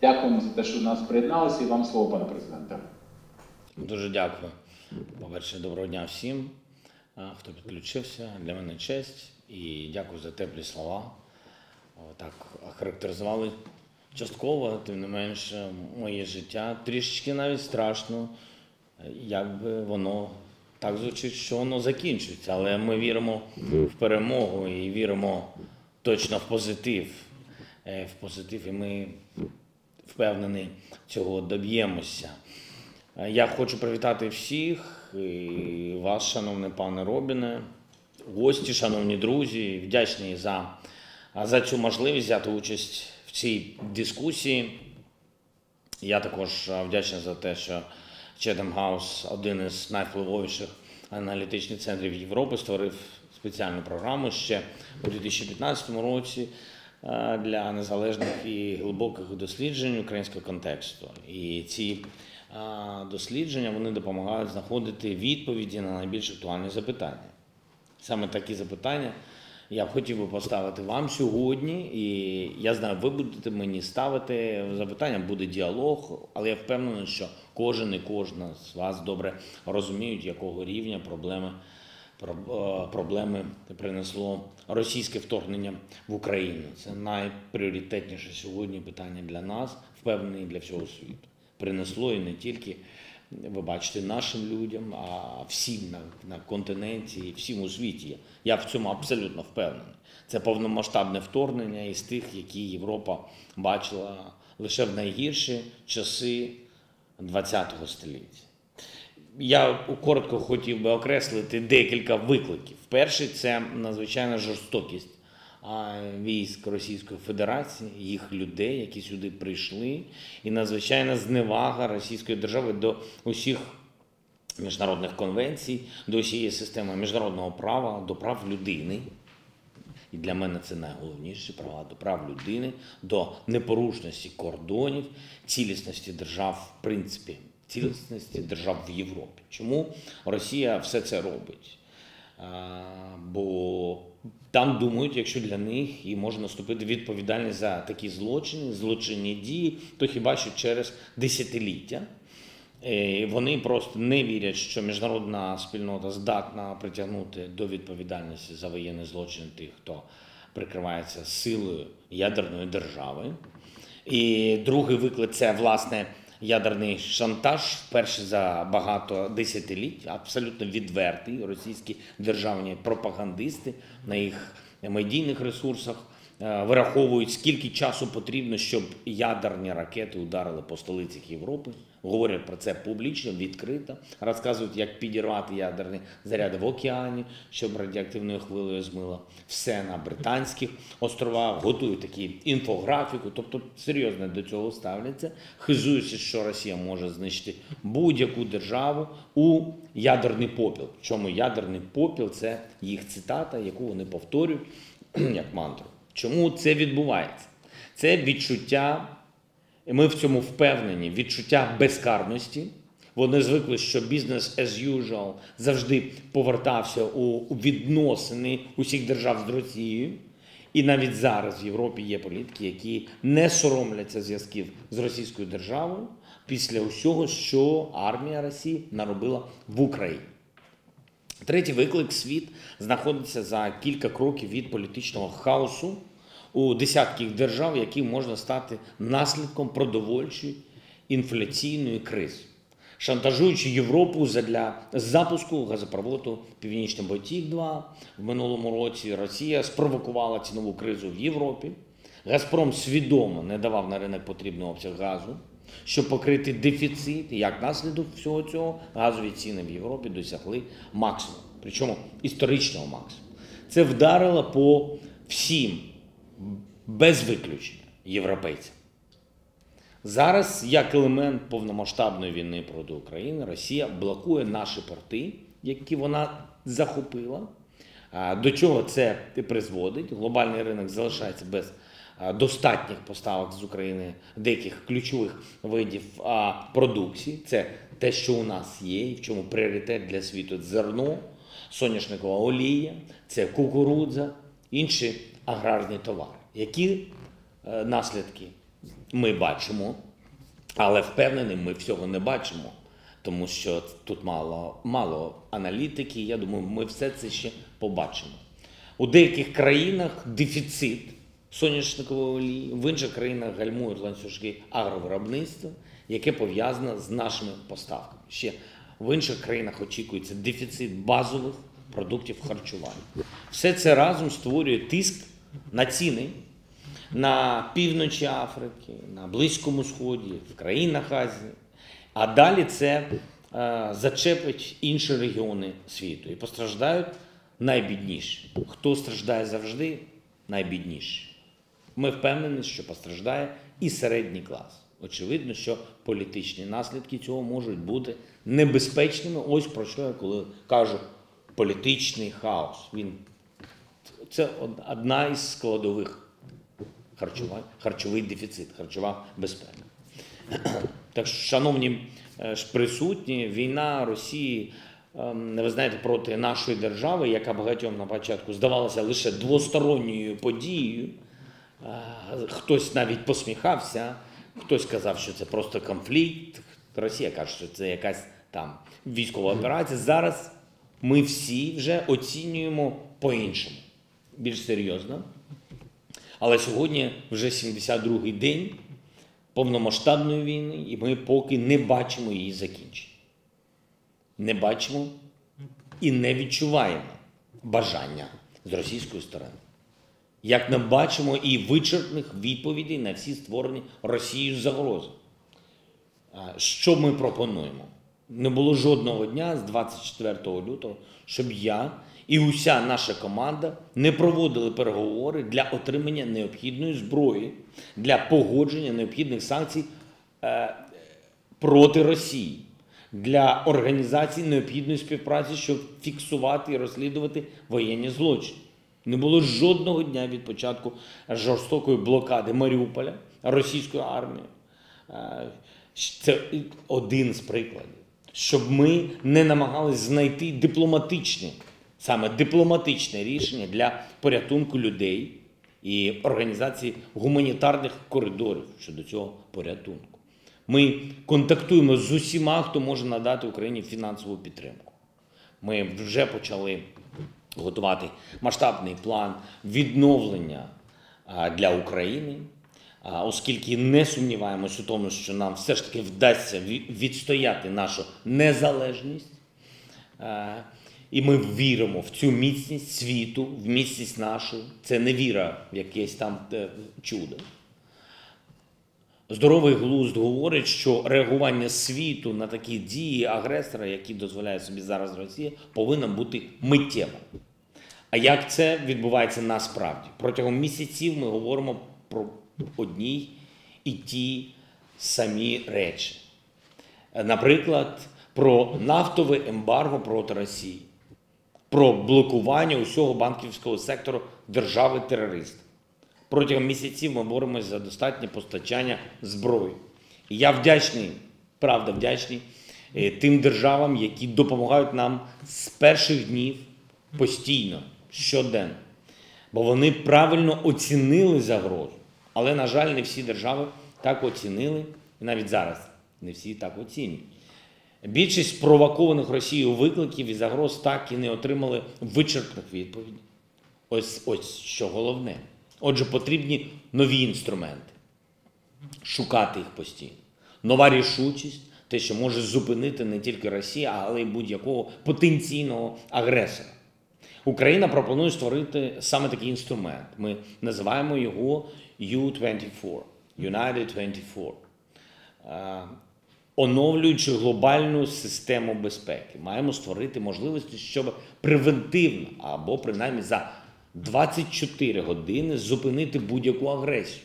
Дякуємо за те, що нас приєдналися, і вам слово, пане президенте. Дуже дякую. По-перше, доброго дня всім, хто підключився. Для мене честь і дякую за теплі слова. Так охарактеризували частково, тим не менше, моє життя. Трішечки навіть страшно, якби воно так звучить, що воно закінчується. Але ми віримо в перемогу і віримо точно в позитив. Е, В позитив, і ми впевнений, цього доб'ємося. Е, Я хочу привітати всіх, і вас, шановний пане Робіне, гості, шановні друзі, вдячний за, за цю можливість взяти участь в цій дискусії. Я також е, вдячний за те, що Chatham House, один із найвпливовіших аналітичних центрів Європи, створив спеціальну програму ще у 2015 році для незалежних і глибоких досліджень українського контексту. І ці е, дослідження вони допомагають знаходити відповіді на найбільш актуальні запитання. Саме такі запитання я б хотів би поставити вам сьогодні. І я знаю, ви будете мені ставити запитання, буде діалог, але я впевнений, що кожен і кожна з вас добре розуміють, якого рівня проблеми, про- е, проблеми принесло російське вторгнення в Україну. Це найпріоритетніше сьогодні питання для нас, впевнений для всього світу. Принесло і не тільки ви бачите, нашим людям, а всім на, на континенті, всім у світі. Я в цьому абсолютно впевнений. Це повномасштабне вторгнення із тих, які Європа бачила лише в найгірші часи ХХ століття. Я коротко хотів би окреслити декілька викликів. Перший це надзвичайна жорстокість військ Російської Федерації, їх людей, які сюди прийшли, і надзвичайна зневага Російської держави до усіх міжнародних конвенцій, до усієї системи міжнародного права, до прав людини. І для мене це найголовніше права до прав людини, до непорушності кордонів, цілісності держав, в принципі, цілісності держав в Європі. Чому Росія все це робить? Бо там думають, якщо для них і може наступити відповідальність за такі злочини, злочинні дії, то хіба що через десятиліття. Е, Вони просто не вірять, що міжнародна спільнота здатна притягнути до відповідальності за воєнні злочини тих, хто прикривається силою ядерної держави. І другий виклик це власне ядерний шантаж, вперше за багато десятиліть, абсолютно відвертий. Російські державні пропагандисти на їх медійних ресурсах е, вираховують, скільки часу потрібно, щоб ядерні ракети ударили по столицях Європи. Говорять про це публічно, відкрито, розказують, як підірвати ядерні заряди в океані, щоб радіоактивною хвилею змило все на британських островах, готують такі інфографіку, тобто серйозно до цього ставляться, хизуючи, що Росія може знищити будь-яку державу у ядерний попіл. Чому ядерний попіл це їх цитата, яку вони повторюють як мантру. Чому це відбувається? Це відчуття. І ми в цьому впевнені відчуття безкарності. Вони звикли, що бізнес as usual завжди повертався у відносини усіх держав з Росією. І навіть зараз в Європі є політики, які не соромляться зв'язків з російською державою після усього, що армія Росії наробила в Україні. Третій виклик світ знаходиться за кілька кроків від політичного хаосу у десятків держав, які можна стати наслідком продовольчої інфляційної кризи, шантажуючи Європу задля запуску газопроводу Північний Потік 2 в минулому році. Росія спровокувала цінову кризу в Європі. Газпром свідомо не давав на ринок потрібний обсяг газу, щоб покрити дефіцит. Як наслідок всього цього газові ціни в Європі досягли максимуму, причому історичного максимуму. Це вдарило по всім без виключення європейцям. Зараз, як елемент повномасштабної війни проти України, Росія блокує наші порти, які вона захопила. До чого це призводить? Глобальний ринок залишається без достатніх поставок з України деяких ключових видів продукції. Це те, що у нас є, і в чому пріоритет для світу зерно, соняшникова олія, це кукурудза, інші аграрні товари. Які е, наслідки ми бачимо, але впевнений, ми всього не бачимо, тому що тут мало, мало аналітики. Я думаю, ми все це ще побачимо. У деяких країнах дефіцит соняшникової олії, в інших країнах гальмують ланцюжки агровиробництва, яке пов'язане з нашими поставками. Ще в інших країнах очікується дефіцит базових продуктів харчування. Все це разом створює тиск на ціни на півночі Африки, на Близькому Сході, в країнах Азії. А далі це е, зачепить інші регіони світу і постраждають найбідніші. Хто страждає завжди? Найбідніші. Ми впевнені, що постраждає і середній клас. Очевидно, що політичні наслідки цього можуть бути небезпечними. Ось про що я коли кажу політичний хаос. Він це одна із складових харчування, харчовий дефіцит, харчова безпека. Так що, шановні е, присутні, війна Росії, ем, ви знаєте, проти нашої держави, яка багатьом на початку здавалася лише двосторонньою подією. Е, Хтось навіть посміхався, хтось казав, що це просто конфлікт. Росія каже, що це якась там військова операція. Зараз ми всі вже оцінюємо по-іншому, більш серйозно. Але сьогодні вже 72-й день повномасштабної війни, і ми поки не бачимо її закінчення. Не бачимо і не відчуваємо бажання з російської сторони. Як не бачимо і вичерпних відповідей на всі створені Росією загрози. Що ми пропонуємо? Не було жодного дня з 24 лютого, щоб я і уся наша команда не проводили переговори для отримання необхідної зброї для погодження необхідних санкцій е, проти Росії, для організації необхідної співпраці, щоб фіксувати і розслідувати воєнні злочини. Не було жодного дня від початку жорстокої блокади Маріуполя російською армією. Е, Це один з прикладів, щоб ми не намагались знайти дипломатичне, саме дипломатичне рішення для порятунку людей і організації гуманітарних коридорів щодо цього порятунку. Ми контактуємо з усіма, хто може надати Україні фінансову підтримку. Ми вже почали готувати масштабний план відновлення для України, оскільки не сумніваємось у тому, що нам все ж таки вдасться відстояти нашу незалежність. І ми віримо в цю міцність світу, в міцність нашу. Це не віра в якесь там е, чудо. Здоровий глузд говорить, що реагування світу на такі дії агресора, які дозволяє собі зараз Росія, повинно бути миттєвим. А як це відбувається насправді? Протягом місяців ми говоримо про одні і ті самі речі. Наприклад, про нафтове ембарго проти Росії, про блокування усього банківського сектору держави-терориста. Протягом місяців ми боремося за достатнє постачання зброї. І я вдячний, правда, вдячний е, тим державам, які допомагають нам з перших днів постійно, щоденно. Бо вони правильно оцінили загрозу. Але, на жаль, не всі держави так оцінили, і навіть зараз не всі так оцінюють. Більшість спровокованих Росією викликів і загроз так і не отримали вичерпних відповідей. Ось, ось що головне. Отже, потрібні нові інструменти. Шукати їх постійно. Нова рішучість, те, що може зупинити не тільки Росію, але й будь-якого потенційного агресора. Україна пропонує створити саме такий інструмент. Ми називаємо його U24, United 24. Оновлюючи глобальну систему безпеки, маємо створити можливості, щоб превентивно або принаймні за 24 години зупинити будь-яку агресію.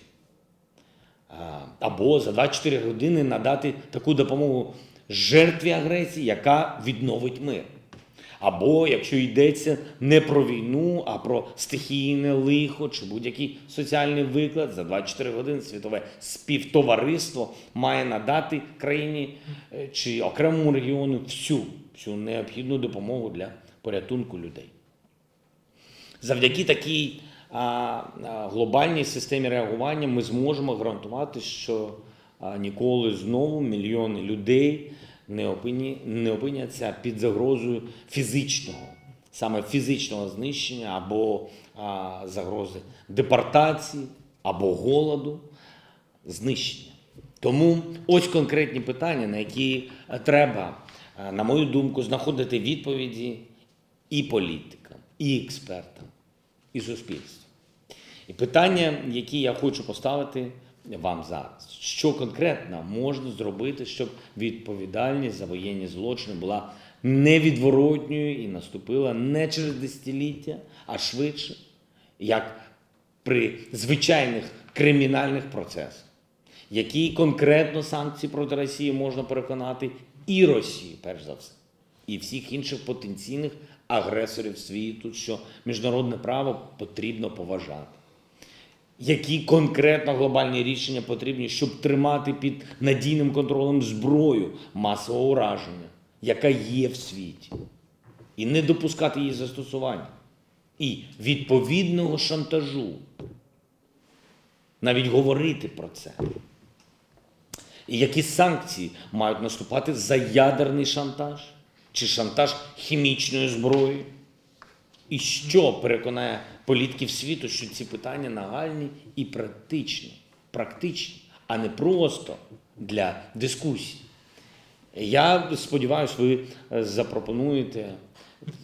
Або за 24 години надати таку допомогу жертві агресії, яка відновить мир. Або якщо йдеться не про війну, а про стихійне лихо чи будь-який соціальний виклад, за 24 години світове співтовариство має надати країні е, чи окремому регіону всю, всю необхідну допомогу для порятунку людей. Завдяки такій а, глобальній системі реагування ми зможемо гарантувати, що ніколи знову мільйони людей не, опині, не опиняться під загрозою фізичного, саме фізичного знищення або а, загрози депортації або голоду, знищення. Тому ось конкретні питання, на які е, треба, е, на мою думку, знаходити відповіді і політикам, і експертам, і суспільству. І питання, які я хочу поставити вам зараз: що конкретно можна зробити, щоб відповідальність за воєнні злочини була невідворотньою і наступила не через десятиліття, а швидше, як при звичайних кримінальних процесах. Які конкретно санкції проти Росії можна переконати і Росію, перш за все, і всіх інших потенційних агресорів світу, що міжнародне право потрібно поважати. Які конкретно глобальні рішення потрібні, щоб тримати під надійним контролем зброю масового ураження, яка є в світі, і не допускати її застосування, і відповідного шантажу, навіть говорити про це. І які санкції мають наступати за ядерний шантаж чи шантаж хімічною зброєю? І що переконає політиків світу, що ці питання нагальні і практичні, практичні, а не просто для дискусій. Я сподіваюся, ви запропонуєте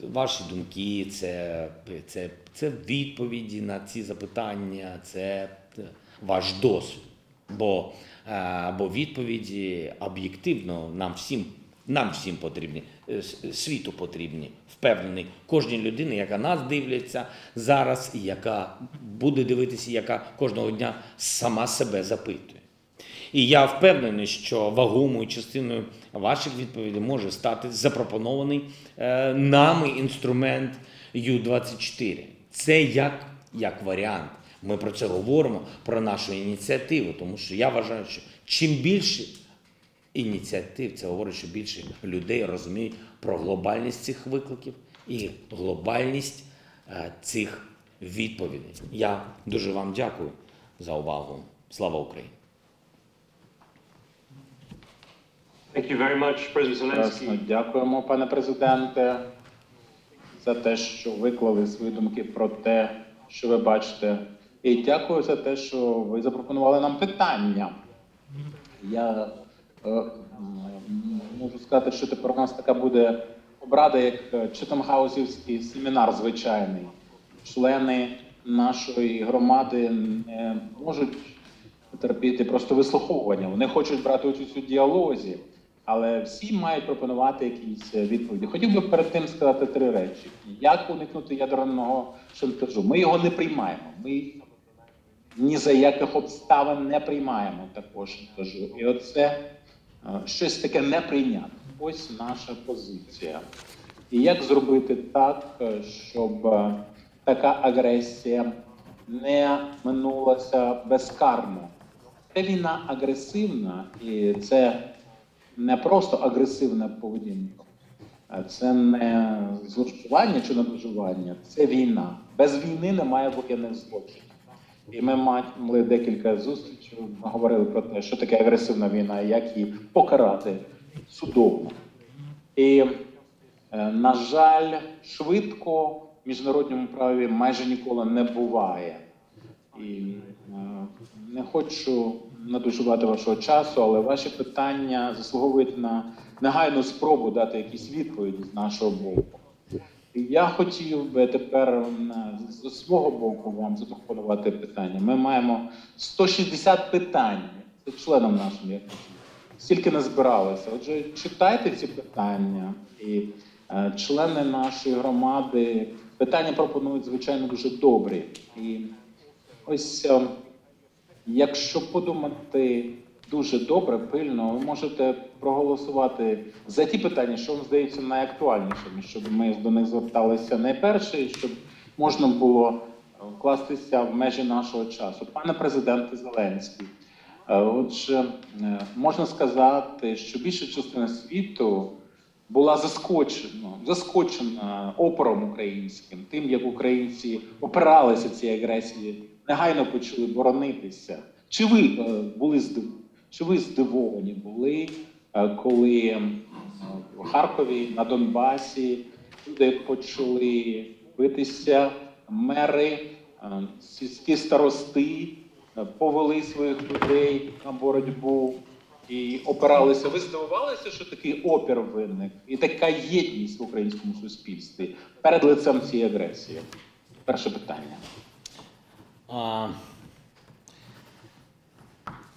ваші думки, це, це, це відповіді на ці запитання, це ваш досвід. Бо, е, бо відповіді об'єктивно нам всім, нам всім потрібні, е, світу потрібні, впевнений, кожній людині, яка нас дивляться зараз, і яка буде дивитися, яка кожного дня сама себе запитує. І я впевнений, що вагомою частиною ваших відповідей може стати запропонований е, нами інструмент Ю-24. Це як, як варіант. Ми про це говоримо, про нашу ініціативу, тому що я вважаю, що чим більше ініціатив, це говорить, що більше людей розуміють про глобальність цих викликів і глобальність е, цих відповідей. Я дуже вам дякую за увагу. Слава Україні! Thank you very much, President Zelensky. Дякуємо, пане президенте, за те, що виклали свої думки про те, що ви бачите. І дякую за те, що ви запропонували нам питання. Я можу сказати, що тепер у нас така буде обрада, як е, Читамгаузівський семінар звичайний. Члени нашої громади не можуть терпіти просто вислуховування. Вони хочуть брати участь у діалозі, але всі мають пропонувати якісь е, відповіді. Хотів би перед тим сказати три речі: як уникнути ядерного шантажу? Ми його не приймаємо. Ми ні за яких обставин не приймаємо такого шантажу. І оце е, щось таке неприйнятне. Ось наша позиція. І як зробити так, е, щоб е, така агресія не минулася безкарно? Ця війна агресивна, і це не просто агресивна поведінка, а це не зловживання чи наduживання, це війна. Без війни немає воєнних злочинів. І ми мали декілька зустрічей, говорили про те, що таке агресивна війна, як її покарати судовно. І, е, на жаль, швидко в міжнародному праві майже ніколи не буває. І е, не хочу надужувати вашого часу, але ваші питання заслуговують на негайну спробу дати якісь відповіді з нашого боку. Я хотів би тепер м, з свого боку вам запропонувати питання. Ми маємо 160 питань. Це членам нашим, я. Стільки не збиралося. Отже, читайте ці питання. І е, члени нашої громади питання пропонують, звичайно, дуже добрі. І ось е, якщо подумати дуже добре, пильно, ви можете проголосувати за ті питання, що вам здається найактуальнішими, щоб ми до них зверталися найперше, і щоб можна було е, вкластися в межі нашого часу. Пане президенте Зеленський, е, отже, е, можна сказати, що більша частина світу була заскочена, заскочена опором українським, тим, як українці опиралися цій агресії, негайно почали боронитися. Чи ви були здив... чи ви здивовані були, е, коли е, в Харкові на Донбасі люди почали битися, мери, е, сільські старости повели своїх людей на боротьбу і опиралися. Ви здивувалися, що такий опір виник і така єдність в українському суспільстві перед лицем цієї агресії? Перше питання. А,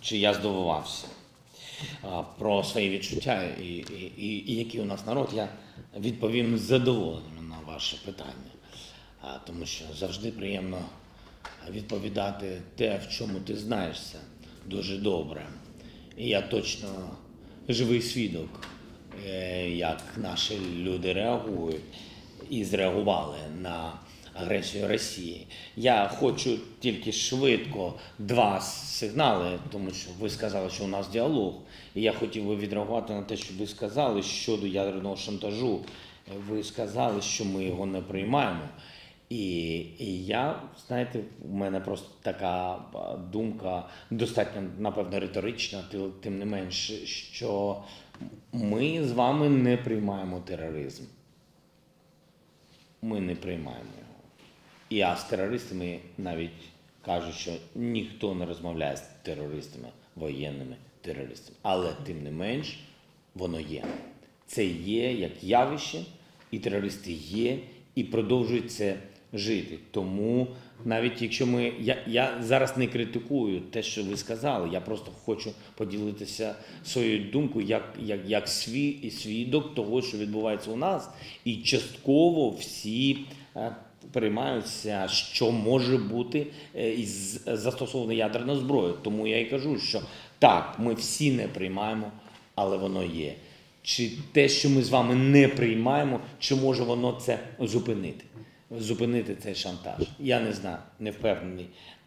чи я здивувався про свої відчуття і, і, і, і який у нас народ, я відповім з задоволенням на ваше питання. Тому що завжди приємно відповідати те, в чому ти знаєшся дуже добре. І я точно живий свідок, е, як наші люди реагують і зреагували на агресію Росії. Я хочу тільки швидко два сигнали, тому що ви сказали, що у нас діалог. І я хотів би відреагувати на те, що ви сказали щодо ядерного шантажу. Ви сказали, що ми його не приймаємо. І, і я, знаєте, у мене просто така думка достатньо, напевно, риторична, тим не менш, що ми з вами не приймаємо тероризм. Ми не приймаємо його. І а з терористами навіть кажуть, що ніхто не розмовляє з терористами, воєнними терористами. Але тим не менш, воно є. Це є як явище, і терористи є, і продовжують це жити. Тому навіть якщо ми. Я, я зараз не критикую те, що ви сказали, я просто хочу поділитися своєю думкою як, як, як свій, свідок того, що відбувається у нас, і частково всі. Е, Переймаються, що може бути е, із застосована ядерна зброя. Тому я і кажу, що так, ми всі не приймаємо, але воно є. Чи те, що ми з вами не приймаємо, чи може воно це зупинити? Зупинити цей шантаж? Я не знаю, не впевнений.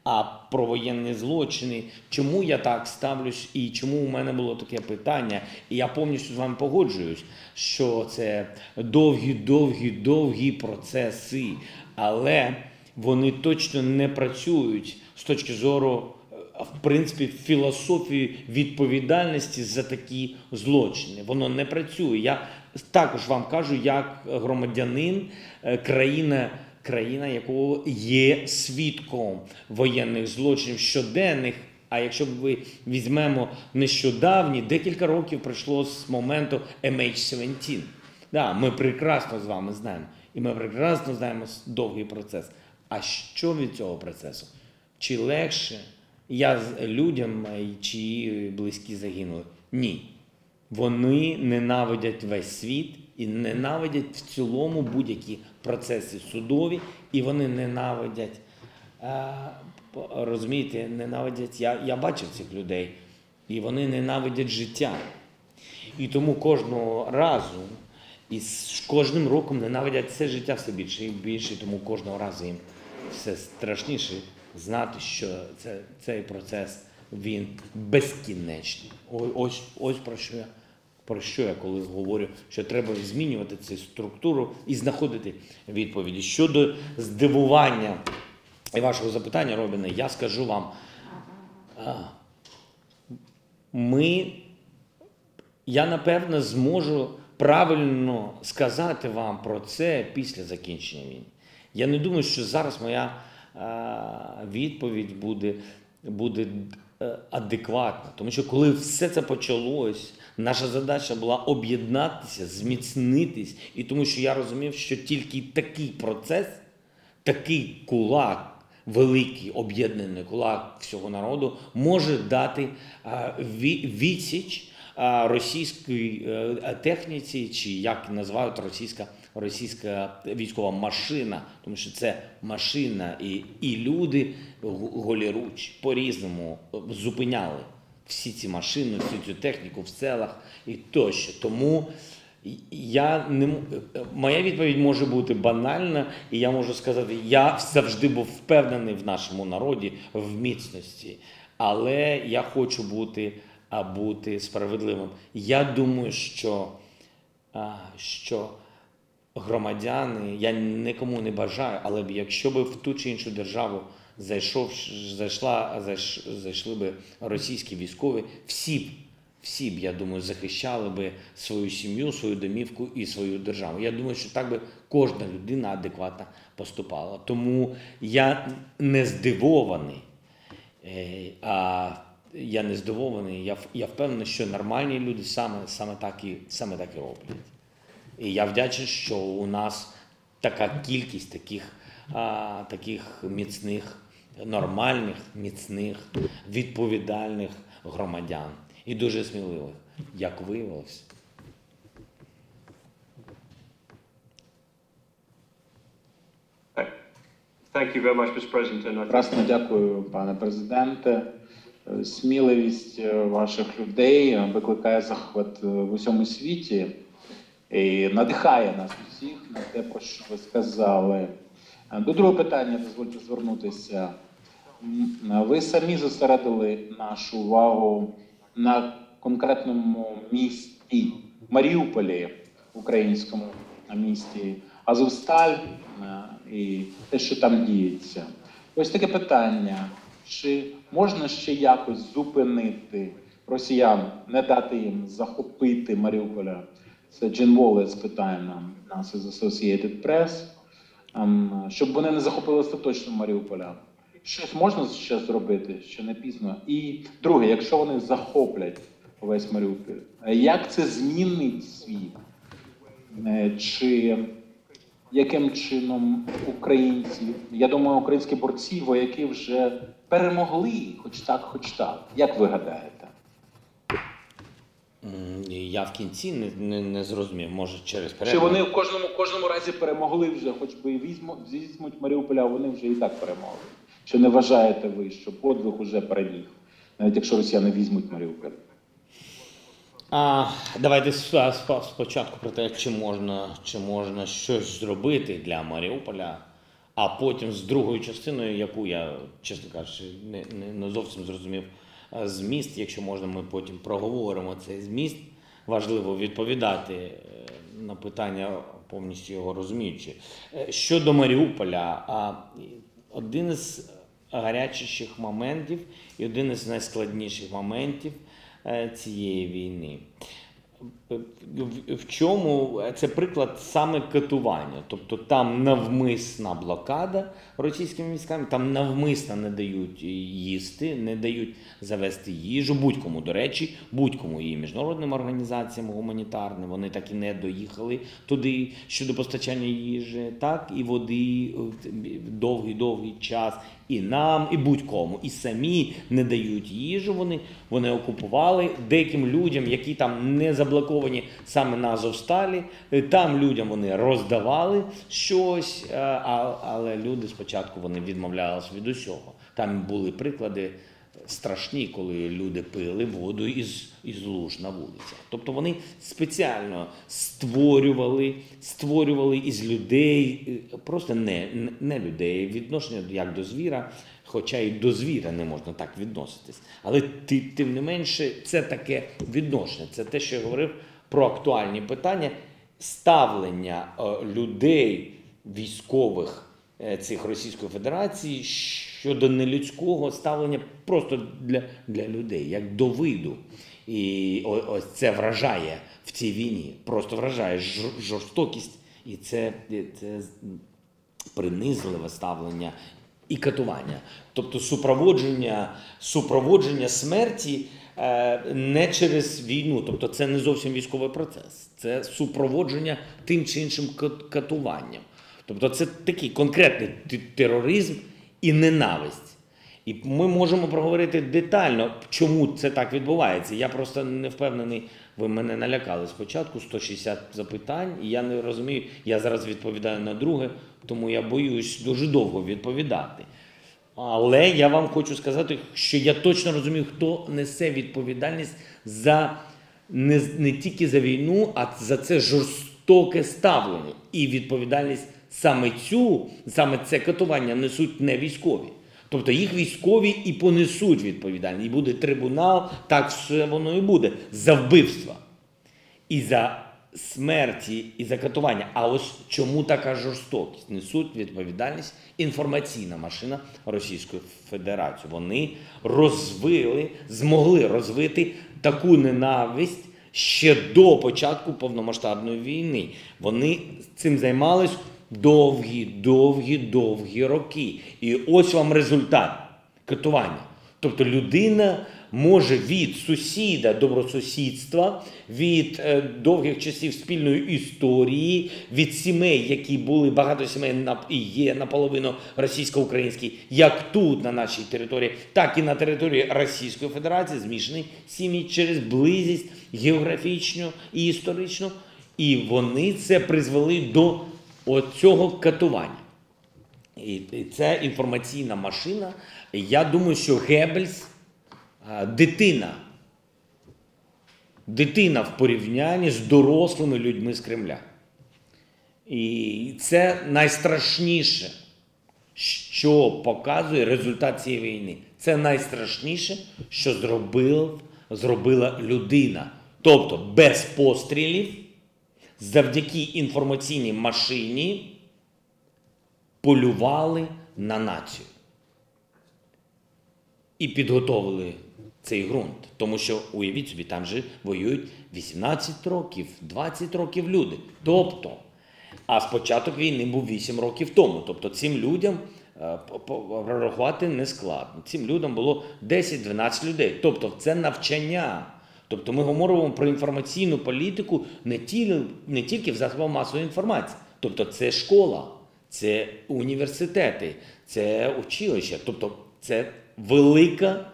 А про воєнні злочини, чому я так ставлюсь, і чому у мене було таке питання? І я повністю з вами погоджуюсь, що це довгі, довгі, довгі процеси, але вони точно не працюють з точки зору в принципі, філософії відповідальності за такі злочини. Воно не працює. Я також вам кажу, як громадянин е, країна, країна, якого є свідком воєнних злочинів щоденних. А якщо ви візьмемо нещодавні, декілька років пройшло з моменту MH17. Да, ми прекрасно з вами знаємо. І ми прекрасно знаємо довгий процес. А що від цього процесу? Чи легше я з людям, е, чиї близькі загинули? Ні. Вони ненавидять весь світ і ненавидять в цілому будь-які процеси судові, і вони ненавидять, е, розумієте, ненавидять. Я, я бачив цих людей, і вони ненавидять життя. І тому кожного разу і з кожним роком ненавидять це життя все більше і більше, тому кожного разу їм все страшніше знати, що це, цей процес він безкінечний. Ось, ось про що я. Про що я коли говорю, що треба змінювати цю структуру і знаходити відповіді. Щодо здивування і вашого запитання, Робіне, я скажу вам, ми я напевно зможу правильно сказати вам про це після закінчення війни. Я не думаю, що зараз моя е, відповідь буде, буде е, адекватна, тому що коли все це почалось, наша задача була об'єднатися, зміцнитись, і тому що я розумів, що тільки такий процес, такий кулак великий об'єднаний кулак всього народу може дати ві- відсіч російській е, техніці, чи як називають російська, російська військова машина, тому що це машина, і, і люди голіруч по-різному зупиняли всі ці машини, всю цю техніку в селах і тощо. Тому я не е, моя відповідь може бути банальна, і я можу сказати, я завжди був впевнений в нашому народі в міцності, але я хочу бути, а бути справедливим. Я думаю, що що громадяни, я нікому не бажаю, але б якщо б в ту чи іншу державу зайшов, зайшла, зайш, зайшли б російські військові, всі б, всі б, я думаю, захищали би свою сім'ю, свою домівку і свою державу. Я думаю, що так би кожна людина адекватно поступала. Тому я не здивований. Е, А я не здивований. Я, я впевнений, що нормальні люди саме, саме, так і, саме так і роблять. І я вдячний, що у нас така кількість таких, а, таких міцних, нормальних, міцних, відповідальних громадян і дуже сміливих, як виявилось. Thank you very much, Mr. President. Прекрасно дякую, пане президенте. Е, Сміливість е, ваших людей е, викликає захват в усьому світі і надихає нас усіх на те, про що ви сказали. До другого питання дозвольте звернутися. Ви самі зосередили нашу увагу на конкретному місті Маріуполі, українському місті Азовсталь і те, що там діється. Ось таке питання: чи можна ще якось зупинити росіян, не дати їм захопити Маріуполя? Це Джин Волес питає нам нас із Associated Press, ем, щоб вони не захопили остаточно Маріуполя. Щось можна ще зробити, ще не пізно. І друге, якщо вони захоплять весь Маріуполь, е, як це змінить світ? Е, Чи яким чином українці, я думаю, українські борці, вояки вже перемогли, хоч так, хоч так. Як ви гадаєте? Я в кінці не, не, не зрозумів, може через Чи вони в кожному, кожному разі перемогли вже, хоч би і візьмуть, візьмуть Маріуполя, а вони вже і так перемогли. Чи не вважаєте ви, що подвиг уже переміг, навіть якщо росіяни візьмуть Маріуполь? А, давайте спочатку про те, чи можна, чи можна щось зробити для Маріуполя, а потім з другою частиною, яку я, чесно кажучи, не, не, зовсім зрозумів зміст. Якщо можна, ми потім проговоримо цей зміст. Важливо відповідати е, на питання, повністю його розуміючи. Е, Щодо Маріуполя, один із гарячіших моментів і один із найскладніших моментів е, цієї війни. В- В чому це приклад саме катування? Тобто там навмисна блокада російськими військами, там навмисно не дають їсти, не дають завести їжу будь-кому, до речі, будь-кому і міжнародним організаціям гуманітарним. Вони так і не доїхали туди щодо постачання їжі, так і води довгий довгий час. І нам, і будь-кому, і самі не дають їжу. Вони, вони окупували деяким людям, які там не заблоковані саме на Азовсталі. е, Там людям вони роздавали щось, е, але люди спочатку вони відмовлялися від усього. Там були приклади страшні, коли люди пили воду із, із луж на вулицях. Тобто вони спеціально створювали, створювали із людей, е, просто не, не- людей, відношення як до звіра, хоча і до звіра не можна так відноситись. Але ти, тим не менше, це таке відношення. Це те, що я говорив про актуальні питання ставлення е, людей, військових е, цих Російської Федерації щодо нелюдського ставлення просто для, для людей, як до виду. І ось це вражає в цій війні. Просто вражає жорстокість, і це, це принизливе ставлення і катування. Тобто супроводження, супроводження смерті е, не через війну, тобто це не зовсім військовий процес, це супроводження тим чи іншим катуванням. Тобто це такий конкретний тероризм і ненависть. І ми можемо проговорити детально, чому це так відбувається. Я просто не впевнений, ви мене налякали спочатку 160 запитань, і я не розумію. Я зараз відповідаю на друге, тому я боюсь дуже довго відповідати. Але я вам хочу сказати, що я точно розумію, хто несе відповідальність за не, не тільки за війну, а за це жорстоке ставлення. І відповідальність саме цю, саме це катування несуть не військові. Тобто їх військові і понесуть відповідальність. І буде трибунал, так все воно і буде за вбивства і за смерті і закатування. А ось чому така жорстокість? Несуть відповідальність інформаційна машина Російської Федерації. Вони розвили, змогли розвити таку ненависть ще до початку повномасштабної війни. Вони цим займались довгі, довгі, довгі роки. І ось вам результат катування. Тобто людина може від сусіда добросусідства, від е, довгих часів спільної історії, від сімей, які були багато сімей на і є наполовину російсько-українські, як тут на нашій території, так і на території Російської Федерації, змішані сім'ї через близькість географічну і історичну. І вони це призвели до оцього катування. І це інформаційна машина. Я думаю, що Геббельс дитина. Дитина в порівнянні з дорослими людьми з Кремля. І це найстрашніше, що показує результат цієї війни. Це найстрашніше, що зробив, зробила людина. Тобто без пострілів, завдяки інформаційній машині полювали на націю і підготовили цей ґрунт. Тому що, уявіть собі, там же воюють 18 років, 20 років люди. Тобто, а спочаток війни був 8 років тому. Тобто цим людям е, прорахувати не складно. Цим людям було 10-12 людей. Тобто це навчання. Тобто ми говоримо про інформаційну політику не тільки, не тільки в засобах масової інформації. Тобто це школа, це університети, це училище. Тобто це велика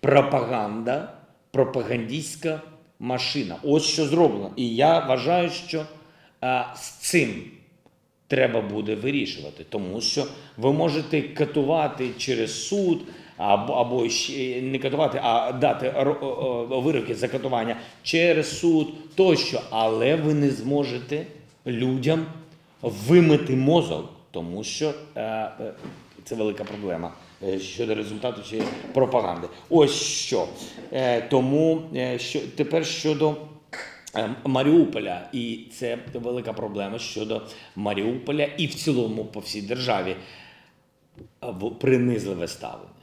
пропаганда, пропагандистська машина. Ось що зроблено. І я вважаю, що а, з цим треба буде вирішувати, тому що ви можете катувати через суд. Або, або не катувати, а дати вироки за катування через суд тощо, але ви не зможете людям вимити мозок, тому що е, е, це велика проблема е, щодо результату цієї пропаганди. Ось що. Тому що тепер щодо. Маріуполя, і це велика проблема щодо Маріуполя і в цілому по всій державі принизливе ставлення.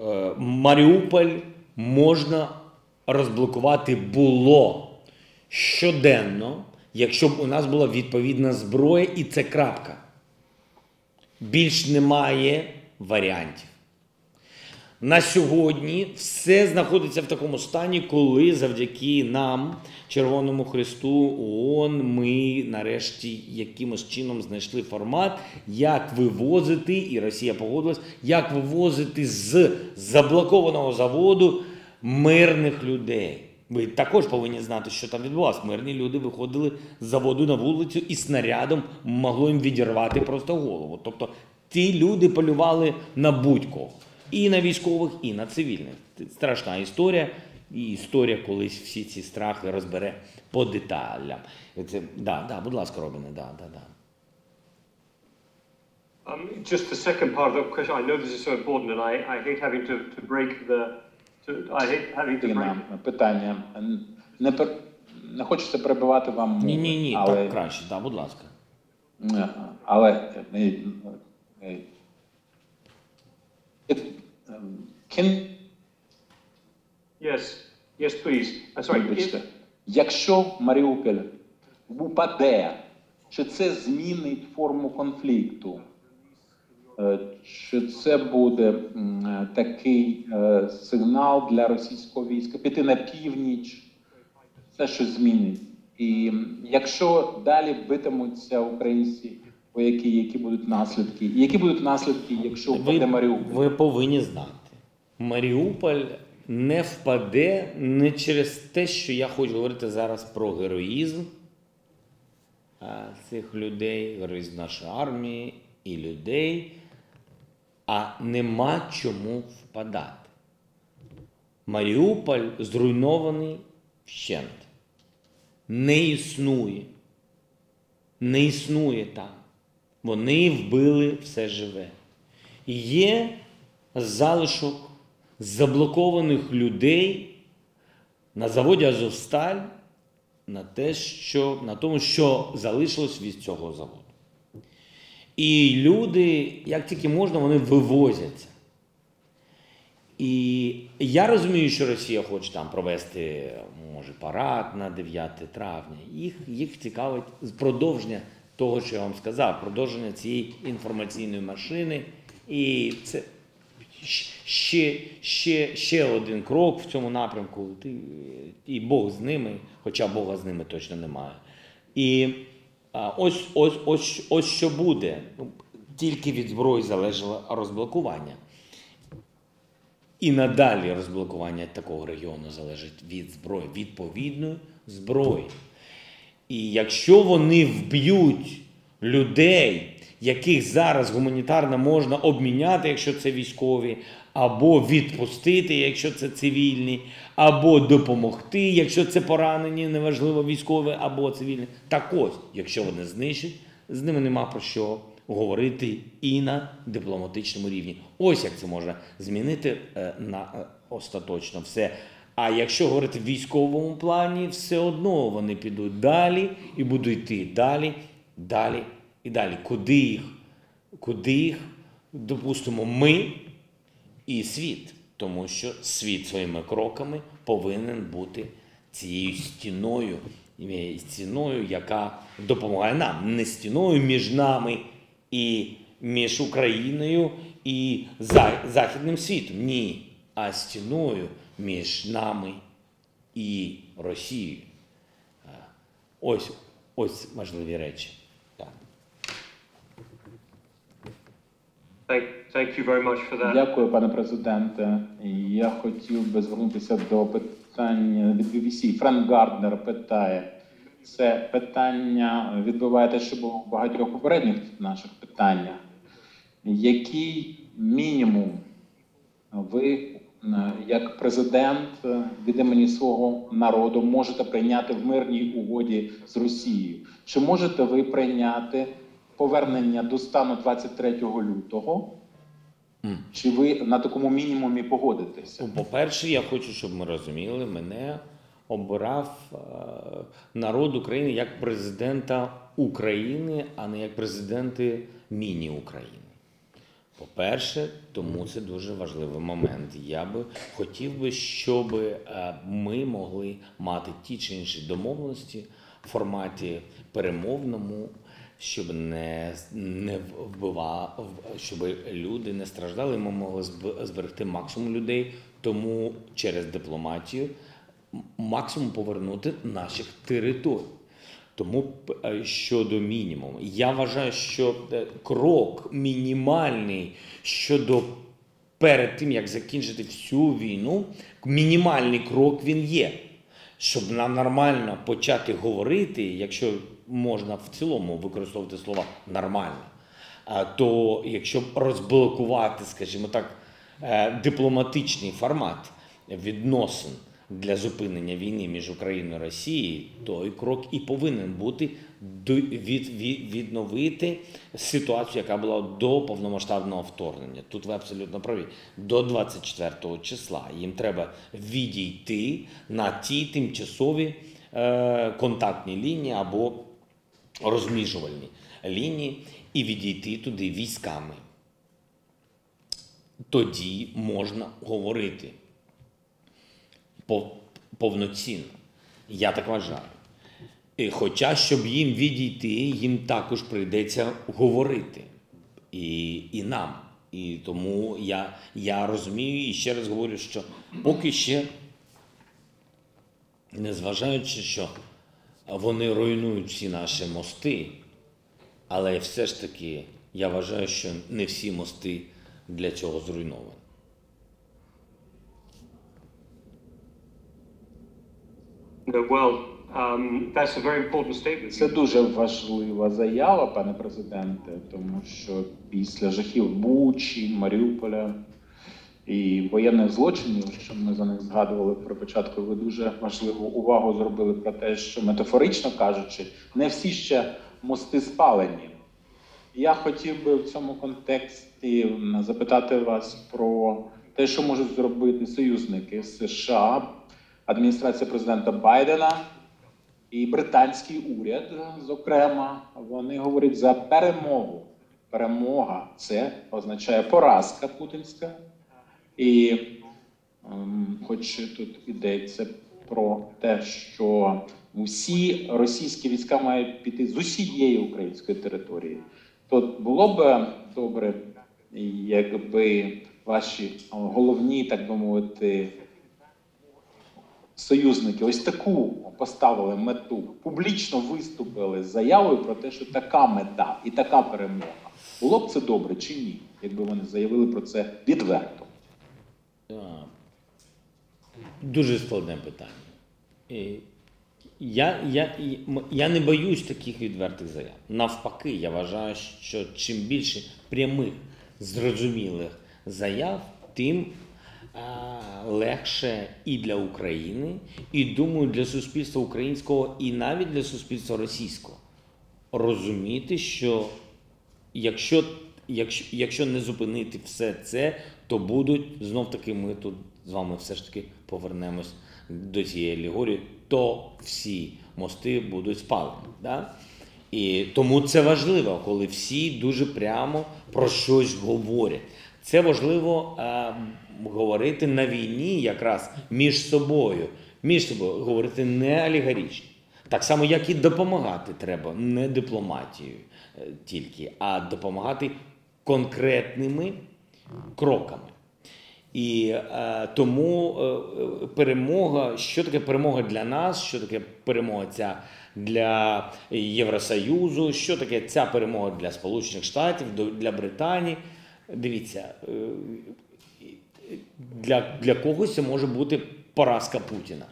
Е, Маріуполь можна розблокувати було щоденно, якщо б у нас була відповідна зброя, і це крапка. Більш немає варіантів. На сьогодні все знаходиться в такому стані, коли завдяки нам, Червоному Христу, ООН, ми нарешті якимось чином знайшли формат, як вивозити, і Росія погодилась, як вивозити з заблокованого заводу мирних людей. Ви також повинні знати, що там відбувалося. Мирні люди виходили з заводу на вулицю і снарядом могло їм відірвати просто голову. Тобто ті люди полювали на будь-кого. І на військових, і на цивільних. Це страшна історія. І історія колись всі ці страхи розбере по деталям. Це, да, да, будь ласка, Робіне, да, да, да. Um, just the second part of the question, I know this is so important, and I, I hate having to, to break the, to, I hate having to break. Питання. Не, пер- не хочеться перебивати вам. Ні, ні, ні, але, так краще, да, будь ласка. Але е, е, can Yes, yes, please. Uh, sorry, Вибачте, if, якщо Маріуполь упаде, чи це змінить форму конфлікту? Е, Чи це буде такий е, сигнал для російського війська піти на північ? Це щось змінить. І якщо далі битимуться українці, вояки, які будуть наслідки? І які будуть наслідки, якщо впаде Маріуполь? ви повинні знати. Маріуполь не впаде не через те, що я хочу говорити зараз про героїзм цих людей, героїзм нашої армії і людей, а нема чому впадати. Маріуполь зруйнований вщент. Не існує. Не існує там. Вони вбили все живе. І є залишок заблокованих людей на заводі Азовсталь на те, що на тому, що залишилось від цього заводу. І люди, як тільки можна, вони вивозяться. І я розумію, що Росія хоче там провести, може, парад на 9 травня. Їх, їх цікавить продовження того, що я вам сказав, продовження цієї інформаційної машини. І це ще, ще, ще один крок в цьому напрямку. І Бог з ними, хоча Бога з ними точно немає. І ось, ось, ось, ось що буде. Тільки від зброї залежало розблокування. І надалі розблокування такого регіону залежить від зброї, відповідної зброї. І якщо вони вб'ють людей, яких зараз гуманітарно можна обміняти, якщо це військові, або відпустити, якщо це цивільні, або допомогти, якщо це поранені, неважливо військові або цивільні. Так ось, якщо вони знищать, з ними нема про що говорити і на дипломатичному рівні. Ось як це можна змінити е, на е, остаточно все. А якщо говорити в військовому плані, все одно вони підуть далі і будуть йти далі, далі і далі. Куди їх? Куди їх? Допустимо, ми і світ, тому що світ своїми кроками повинен бути цією стіною, стіною, яка допомагає нам, не стіною між нами і між Україною і Західним світом. Ні, а стіною між нами і Росією. Ось, ось важливі речі. Thank, you very much for that. Дякую, пане президенте. Я хотів би звернутися до питання від BBC. Френк Гарднер питає. Це питання відбиває те, що було в багатьох попередніх наших питаннях. Який мінімум ви, як президент е, від імені свого народу, можете прийняти в мирній угоді з Росією? Чи можете ви прийняти повернення до стану 23 лютого? Чи ви на такому мінімумі погодитеся? Ну, По-перше, я хочу, щоб ми розуміли, мене обирав е, народ України як президента України, а не як президенти міні-України. По-перше, тому це дуже важливий момент. Я би хотів би, щоб е, ми могли мати ті чи інші домовленості в форматі перемовному, щоб не, не вбивав, щоб люди не страждали. Ми могли зберегти максимум людей, тому через дипломатію максимум повернути наших територій. Тому е, щодо мінімуму, я вважаю, що е, крок мінімальний щодо перед тим, як закінчити всю війну, мінімальний крок він є. Щоб нам нормально почати говорити, якщо можна в цілому використовувати слова нормально, то якщо розблокувати, скажімо так, е, дипломатичний формат відносин для зупинення війни між Україною і Росією, той крок і повинен бути від, від, відновити ситуацію, яка була до повномасштабного вторгнення. Тут ви абсолютно праві. До 24 числа їм треба відійти на ті тимчасові е, контактні лінії або розміжувальні лінії і відійти туди військами. Тоді можна говорити повноцінно. Я так вважаю. І Хоча, щоб їм відійти, їм також прийдеться говорити. І, і нам. І тому я, я розумію і ще раз говорю, що поки ще, незважаючи, що вони руйнують всі наші мости, але все ж таки я вважаю, що не всі мости для цього зруйновані. Це дуже важлива заява, пане президенте, тому що після жахів Бучі, Маріуполя і воєнних злочинів, що ми за них згадували при початку, ви дуже важливу увагу зробили про те, що метафорично кажучи, не всі ще мости спалені. Я хотів би в цьому контексті запитати вас про те, що можуть зробити союзники США, адміністрація президента Байдена і британський уряд, зокрема, вони говорять за перемогу. Перемога це означає поразка путінська. І ем, хоч тут йдеться про те, що усі російські війська мають піти з усієї української території, то було б добре, якби ваші головні, так би мовити, союзники ось таку поставили мету, публічно виступили з заявою про те, що така мета і така перемога. Було б це добре чи ні, якби вони заявили про це відверто? Дуже складне питання. Я, я, я не боюсь таких відвертих заяв. Навпаки, я вважаю, що чим більше прямих, зрозумілих заяв, тим легше і для України, і думаю, для суспільства українського, і навіть для суспільства російського розуміти, що якщо, якщо, якщо не зупинити все це, то будуть знов таки ми тут з вами все ж таки повернемось до цієї алегорії, то всі мости будуть спалені. Да? І тому це важливо, коли всі дуже прямо про щось говорять. Це важливо е, говорити на війні якраз між собою, між собою говорити не олігарічно. Так само, як і допомагати треба, не дипломатією е, тільки, а допомагати конкретними кроками. І е, тому е, е, перемога, що таке перемога для нас, що таке перемога ця для Євросоюзу, що таке ця перемога для Сполучених Штатів, для Британії. Дивіться, е, для, для когось це може бути поразка Путіна.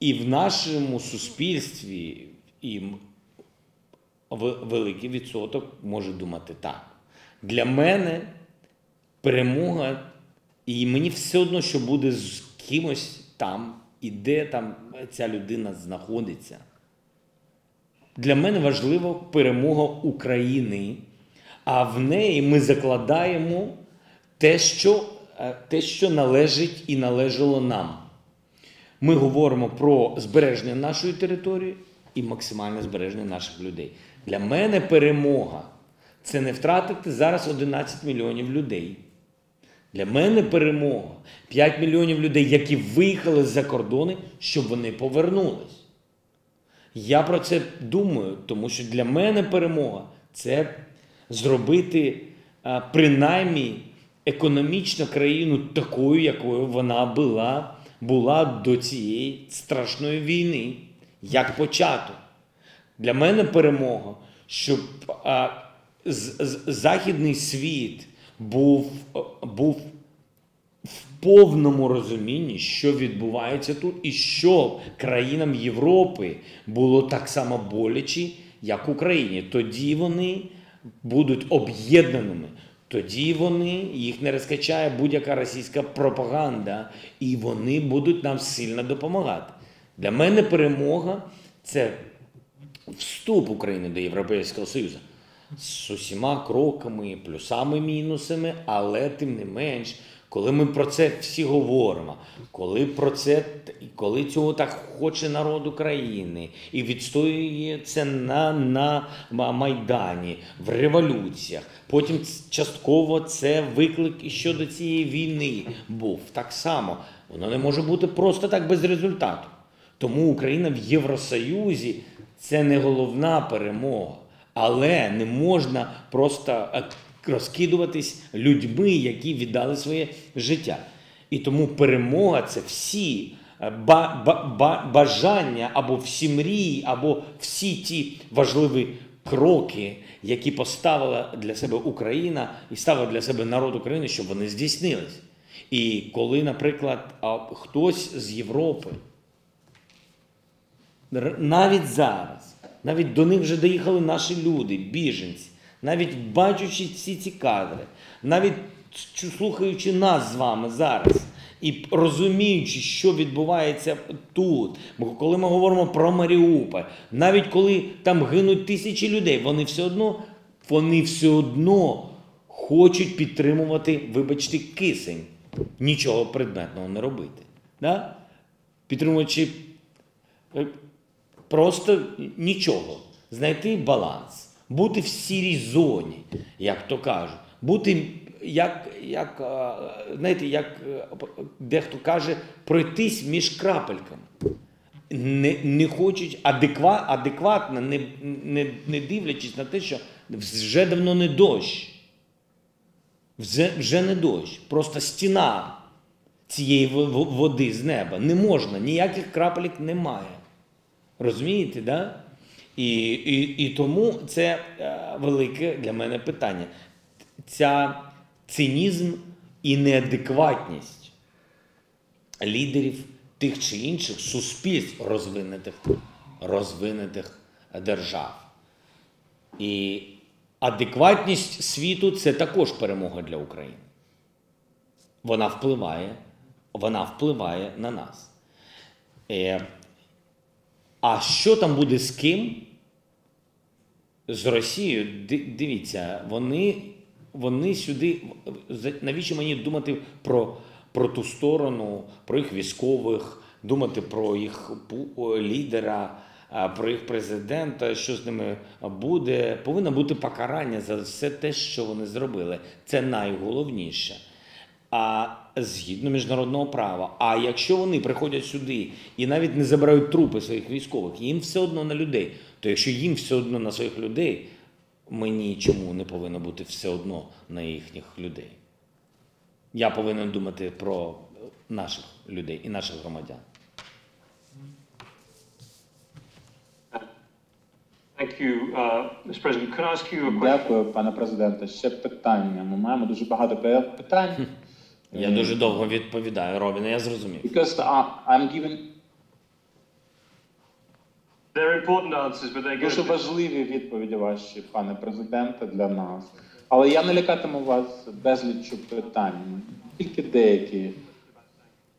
І в нашому суспільстві і великий відсоток може думати так. Для мене перемога, і мені все одно, що буде з кимось там, і де там ця людина знаходиться. Для мене важлива перемога України, а в неї ми закладаємо те, що, е, те, що належить і належало нам. Ми говоримо про збереження нашої території і максимальне збереження наших людей. Для мене перемога це не втратити зараз 11 мільйонів людей. Для мене перемога 5 мільйонів людей, які виїхали з-за кордони, щоб вони повернулись. Я про це думаю, тому що для мене перемога це зробити принаймні економічно країну такою, якою вона була, була до цієї страшної війни, як початок. Для мене перемога, щоб а, з, з, західний світ був, був в повному розумінні, що відбувається тут, і щоб країнам Європи було так само боляче, як Україні. Тоді вони будуть об'єднаними. Тоді вони їх не розкачає будь-яка російська пропаганда, і вони будуть нам сильно допомагати. Для мене перемога це вступ України до Європейського Союзу з усіма кроками, плюсами, мінусами, але тим не менш, коли ми про це всі говоримо, коли про це коли цього так хоче народ України і відстоює це на, на Майдані, в революціях, потім частково це виклик і щодо цієї війни був так само. Воно не може бути просто так без результату. Тому Україна в Євросоюзі це не головна перемога, але не можна просто е, розкидуватись людьми, які віддали своє життя. І тому перемога це всі е, ба- ба- ба- бажання або всі мрії, або всі ті важливі кроки, які поставила для себе Україна і ставила для себе народ України, щоб вони здійснились. І коли, наприклад, хтось з Європи навіть зараз, навіть до них вже доїхали наші люди, біженці, навіть бачачи всі ці кадри, навіть слухаючи нас з вами зараз і розуміючи, що відбувається тут, бо коли ми говоримо про Маріуполь, навіть коли там гинуть тисячі людей, вони все одно, вони все одно хочуть підтримувати, вибачте, кисень, нічого предметного не робити. Да? Підтримуючи Е, Просто нічого. Знайти баланс, бути в сірій зоні, як то кажуть, бути, як, як, е, знаєте, як е, дехто каже, пройтись між крапельками. Не, не хочуть адеква, адекватно, не, не, не дивлячись на те, що вже давно не дощ. Вже, вже не дощ, просто стіна цієї во- во- води з неба. Не можна, ніяких крапелек немає. Розумієте, да? І, і, і тому це е, велике для мене питання. Ця цинізм і неадекватність лідерів тих чи інших суспільств розвинутих, розвинутих держав. І адекватність світу це також перемога для України. Вона впливає, вона впливає на нас. Е, а що там буде з ким? З Росією? Ди- Дивіться, вони, вони сюди. Навіщо мені думати про, про ту сторону, про їх військових, думати про їх лідера, про їх президента, що з ними буде? Повинно бути покарання за все те, що вони зробили. Це найголовніше. А згідно міжнародного права. А якщо вони приходять сюди і навіть не забирають трупи своїх військових, їм все одно на людей. То якщо їм все одно на своїх людей, мені чому не повинно бути все одно на їхніх людей? Я повинен думати про наших людей і наших громадян. Uh? Дякую, пане президенте. Ще питання. Ми маємо дуже багато питань. Я дуже довго відповідаю, Робіне, я зрозумів. Because I'm giving They're дуже важливі відповіді ваші, пане президенте, для нас. Але я не лякатиму вас безліччю питань, тільки деякі.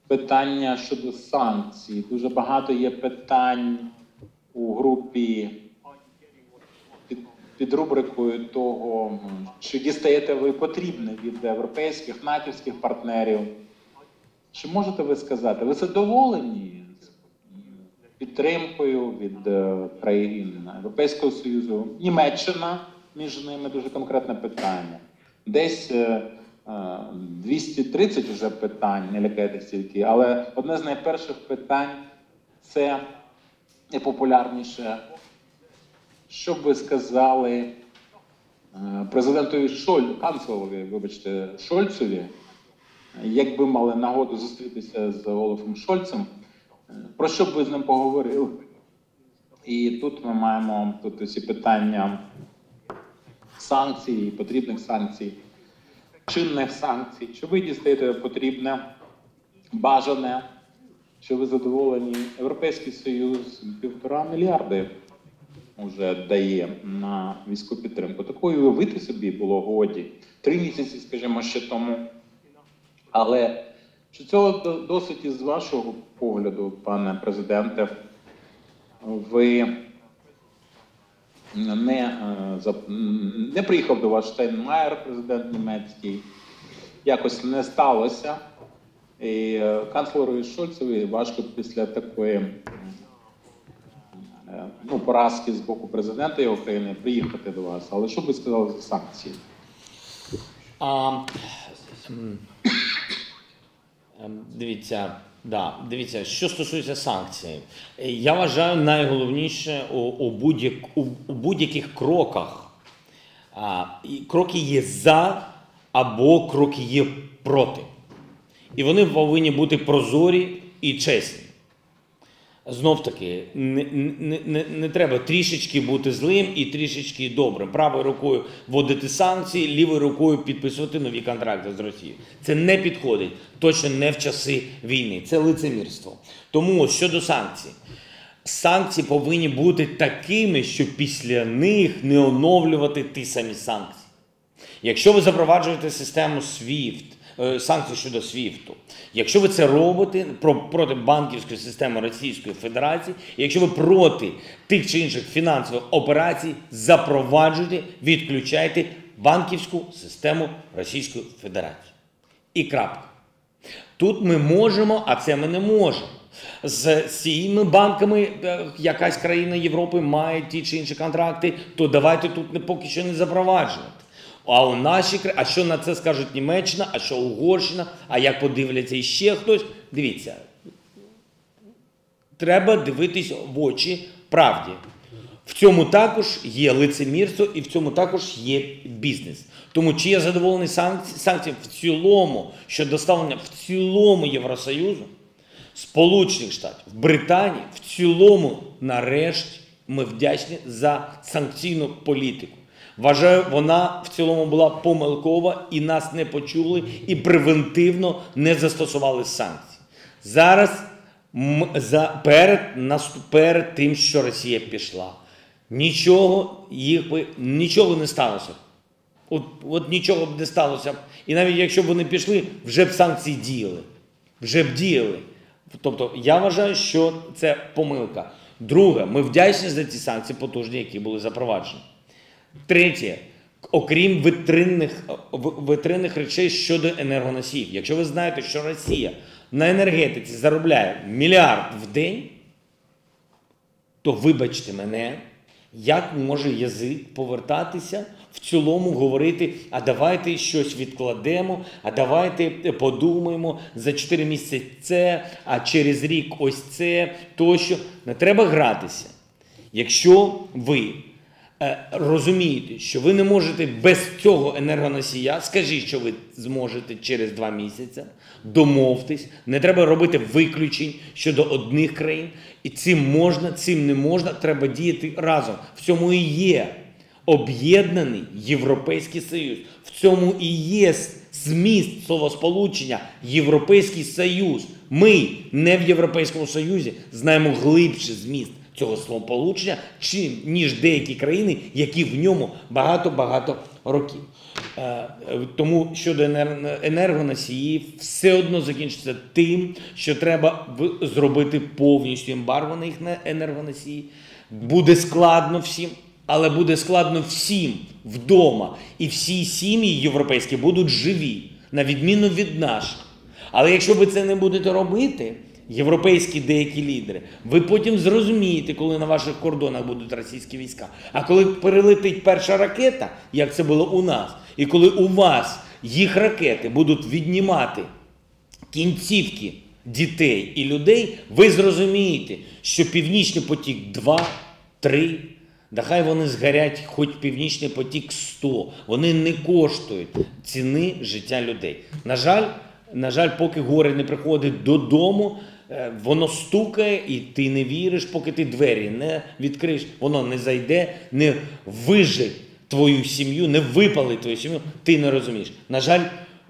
Питання щодо санкцій. Дуже багато є питань у групі під, під рубрикою того, чи дістаєте ви потрібне від європейських, натівських партнерів. Чи можете ви сказати, ви задоволені підтримкою від е, країн Європейського Союзу? Німеччина між ними дуже конкретне питання. Десь е, е, 230 вже питань, не лякайтеся тільки, але одне з найперших питань це найпопулярніше. Що б ви сказали е, президентові Шоль, канцлерові, вибачте, Шольцеві, якби мали нагоду зустрітися з Олафом Шольцем, е, про що б ви з ним поговорили? І тут ми маємо тут усі питання санкцій, потрібних санкцій, чинних санкцій. Чи ви дістаєте потрібне, бажане? Чи ви задоволені? Європейський Союз півтора мільярди вже дає на військову підтримку. Такої уявити собі було годі. Три місяці, скажімо, ще тому. Але чи цього досить із вашого погляду, пане президенте, ви не, е, не приїхав до вас Штайнмаєр, президент німецький, якось не сталося. І е, канцлерові Шольцеві важко після такої е, ну, поразки з боку президента України приїхати до вас. Але що ви сказали за санкції? Ем, дивіться, да, дивіться, що стосується санкцій, Е, я вважаю найголовніше у, у, будь-як, у, у будь-яких кроках. А, і кроки є за або кроки є проти. І вони повинні бути прозорі і чесні. Знов таки, не, не, не, треба трішечки бути злим і трішечки добрим. Правою рукою вводити санкції, лівою рукою підписувати нові контракти з Росією. Це не підходить, точно не в часи війни. Це лицемірство. Тому щодо санкцій, санкції повинні бути такими, щоб після них не оновлювати ті самі санкції. Якщо ви запроваджуєте систему SWIFT, санкцій щодо SWIFT, якщо ви це робите про- проти банківської системи Російської Федерації, якщо ви проти тих чи інших фінансових операцій, запроваджуйте, відключайте банківську систему Російської Федерації. І крапка. Тут ми можемо, а це ми не можемо. з цими банками е, якась країна Європи має ті чи інші контракти, то давайте тут не поки що не запроваджувати. А у нашій кра- а що на це скажуть Німеччина, а що Угорщина, а як подивляться іще хтось? Дивіться, треба дивитись в очі правді. В цьому також є лицемірство і в цьому також є бізнес. Тому чи я задоволений санкці- санкціями в цілому, що доставлення в цілому Євросоюзу, Сполучених Штатів, Британії, в цілому, нарешті, ми вдячні за санкційну політику. Вважаю, вона в цілому була помилкова і нас не почули, і превентивно не застосували санкції. Зараз за, перед, перед тим, що Росія пішла, нічого їх би нічого не сталося. От, от нічого б не сталося. І навіть якщо б вони пішли, вже б санкції діяли. Вже б діяли. Тобто я вважаю, що це помилка. Друге, ми вдячні за ті санкції потужні, які були запроваджені. Третє, окрім витринних, витринних речей щодо енергоносіїв. Якщо ви знаєте, що Росія на енергетиці заробляє мільярд в день, то вибачте мене, як може язик повертатися в цілому говорити, а давайте щось відкладемо, а давайте подумаємо за 4 місяці це, а через рік ось це тощо. Не треба гратися. Якщо ви розумієте, що ви не можете без цього енергоносія, скажіть, що ви зможете через два місяці, домовтесь, не треба робити виключень щодо одних країн. І цим можна, цим не можна, треба діяти разом. В цьому і є об'єднаний Європейський Союз. В цьому і є зміст словосполучення Європейський Союз. Ми не в Європейському Союзі знаємо глибше зміст цього словосполучення, чим ніж деякі країни, які в ньому багато-багато років. Е, Тому щодо енер- енергоносіїв, все одно закінчиться тим, що треба зробити повністю ембарго на їх енергоносії. Буде складно всім, але буде складно всім вдома. І всі сім'ї європейські будуть живі, на відміну від наших. Але якщо ви це не будете робити, європейські деякі лідери, ви потім зрозумієте, коли на ваших кордонах будуть російські війська. А коли перелетить перша ракета, як це було у нас, і коли у вас їх ракети будуть віднімати кінцівки дітей і людей, ви зрозумієте, що Північний потік 2, 3, да хай вони згорять хоч Північний потік 100, вони не коштують ціни життя людей. На жаль, на жаль, поки горе не приходить додому, воно стукає, і ти не віриш, поки ти двері не відкриєш, воно не зайде, не вижить твою сім'ю, не випалить твою сім'ю, ти не розумієш. На жаль,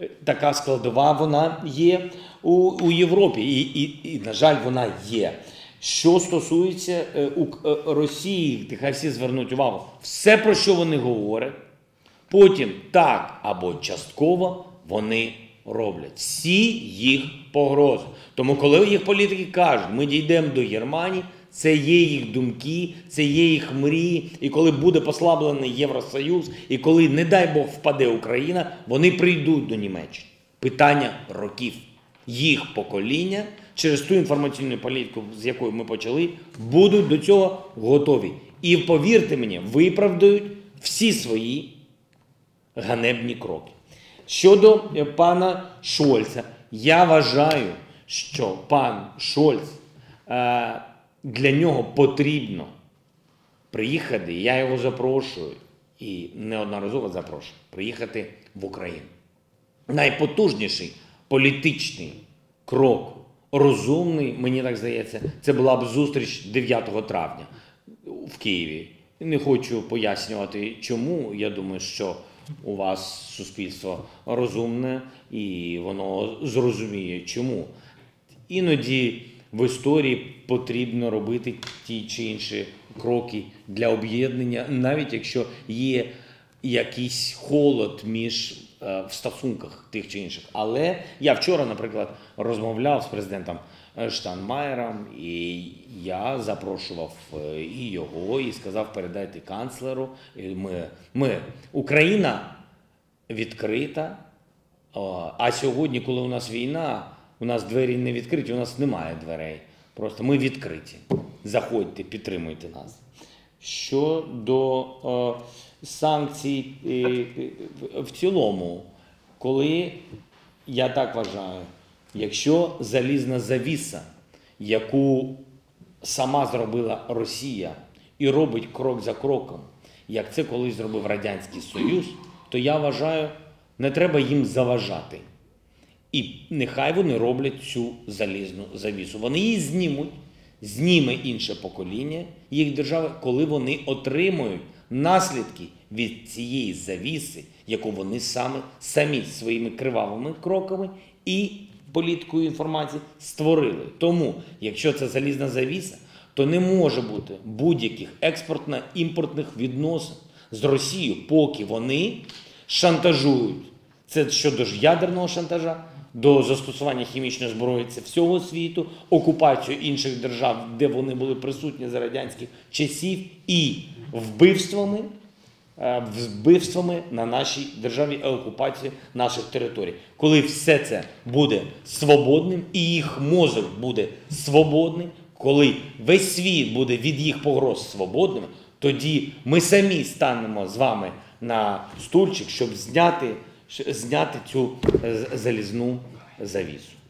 е, така складова вона є у, у Європі, і, і, і, на жаль, вона є. Що стосується е, Ук- е, Росії, нехай всі звернуть увагу, все, про що вони говорять, потім так або частково вони роблять всі їх погрози. Тому, коли їх політики кажуть, ми дійдемо до Германії, це є їх думки, це є їх мрії. І коли буде послаблений Євросоюз, і коли, не дай Бог, впаде Україна, вони прийдуть до Німеччини. Питання років. Їх покоління через ту інформаційну політику, з якою ми почали, будуть до цього готові. І повірте мені, виправдають всі свої ганебні кроки. Щодо е, пана Шольца, я вважаю, що пан Шольц е, для нього потрібно приїхати. Я його запрошую і неодноразово запрошую приїхати в Україну. Найпотужніший політичний крок, розумний, мені так здається, це була б зустріч 9 травня в Києві. Не хочу пояснювати, чому. Я думаю, що у вас суспільство розумне і воно зрозуміє, чому. Іноді в історії потрібно робити ті чи інші кроки для об'єднання, навіть якщо є якийсь холод між е, в стосунках тих чи інших. Але я вчора, наприклад, розмовляв з президентом Штанмаєром, і я запрошував е, і його, і сказав, передайте канцлеру. Ми, ми Україна відкрита. А сьогодні, коли у нас війна, у нас двері не відкриті, у нас немає дверей. Просто ми відкриті. Заходьте, підтримуйте нас. Щодо е, санкцій е, е, в цілому, коли я так вважаю, якщо залізна завіса, яку сама зробила Росія і робить крок за кроком, як це колись зробив Радянський Союз, то я вважаю, не треба їм заважати. І нехай вони роблять цю залізну завісу. Вони її знімуть, зніме інше покоління їх держави, коли вони отримують наслідки від цієї завіси, яку вони саме самі своїми кривавими кроками і політикою інформації створили. Тому, якщо це залізна завіса, то не може бути будь-яких експортно-імпортних відносин з Росією, поки вони шантажують. Це щодо ж ядерного шантажа, до застосування хімічної зброї це всього світу, окупацію інших держав, де вони були присутні за радянських часів, і вбивствами, вбивствами на нашій державі окупації наших територій. Коли все це буде свободним і їх мозок буде свободним, коли весь світ буде від їх погроз свободним, тоді ми самі станемо з вами на стульчик, щоб зняти, зняти цю е, залізну завісу.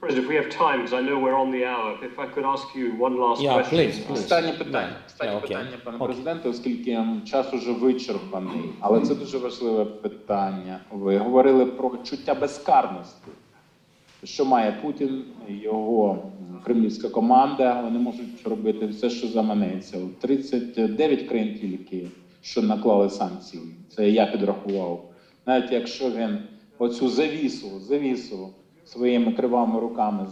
President, if we have time, because I know we're on the hour, if I could ask you one last Yeah, question. please, please. Останнє питання. Останнє Yeah, okay. питання, пане Okay. президенте, оскільки час уже вичерпаний, але це дуже важливе питання. Ви говорили про чуття безкарності. Що має Путін, його кремлівська команда, вони можуть робити все, що заманеться. 39 країн тільки, що наклали санкції. Це я підрахував. Навіть якщо він оцю завісу, завісу своїми кривавими руками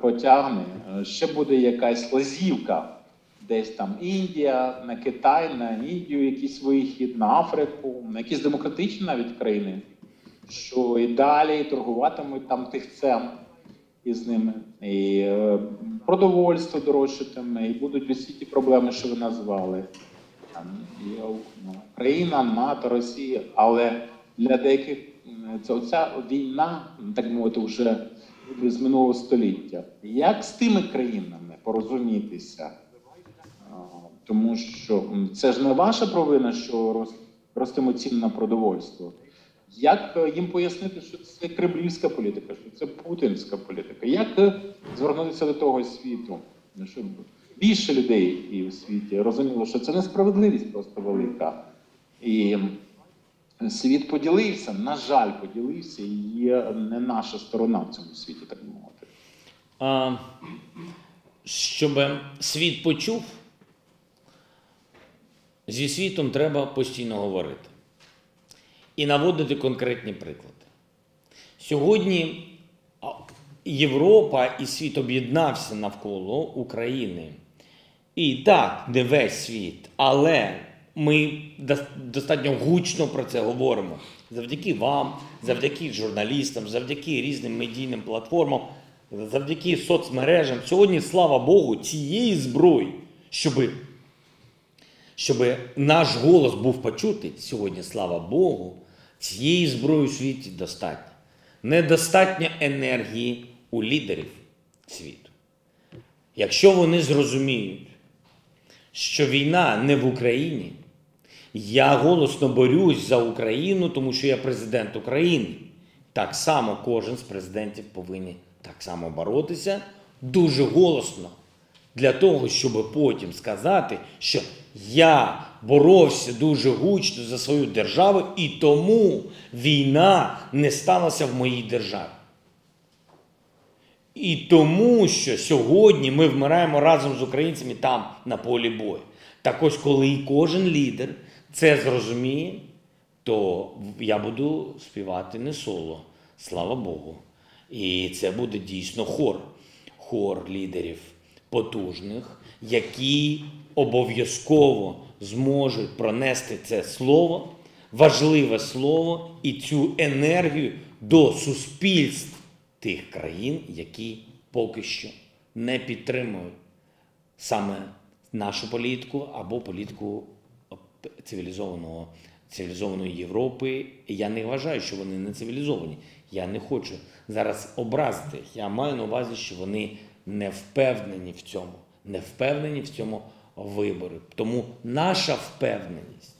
потягне, е, ще буде якась лазівка. Десь там Індія, на Китай, на Індію якийсь вихід, на Африку, на якісь демократичні навіть країни, що і далі торгуватимуть там тихцем із ними, і е, продовольство дорожчатиме, і будуть усі ті проблеми, що ви назвали. І, ну, Україна, НАТО, Росія, але для деяких це оця війна, так мовити, вже з минулого століття. Як з тими країнами порозумітися? Тому що це ж не ваша провина, що рос- ростемо ціни на продовольство. Як е, їм пояснити, що це кремлівська політика, що це путінська політика? Як е, звернутися до того світу, Ну, щоб більше людей і в світі розуміло, що це несправедливість просто велика. І світ поділився, на жаль, поділився, і є не наша сторона в цьому світі, так би мовити. А, щоб світ почув, зі світом треба постійно говорити і наводити конкретні приклади. Сьогодні Європа і світ об'єднався навколо України. І так, не весь світ, але ми достатньо гучно про це говоримо. Завдяки вам, завдяки журналістам, завдяки різним медійним платформам, завдяки соцмережам. Сьогодні, слава Богу, цієї зброї, щоби щоб наш голос був почутий сьогодні, слава Богу, цієї зброї у світі достатньо. Недостатньо енергії у лідерів світу. Якщо вони зрозуміють, що війна не в Україні, я голосно борюсь за Україну, тому що я президент України. Так само кожен з президентів повинен так само боротися дуже голосно для того, щоб потім сказати, що я боровся дуже гучно за свою державу, і тому війна не сталася в моїй державі. І тому, що сьогодні ми вмираємо разом з українцями там на полі бою. Так ось, коли і кожен лідер це зрозуміє, то я буду співати не соло, слава Богу. І це буде дійсно хор, хор лідерів потужних, які обов'язково зможуть пронести це слово, важливе слово і цю енергію до суспільств тих країн, які поки що не підтримують саме нашу політику або політику цивілізованого, цивілізованої Європи. Я не вважаю, що вони не цивілізовані. Я не хочу зараз образити. Я маю на увазі, що вони не впевнені в цьому, не впевнені в цьому виборі. Тому наша впевненість.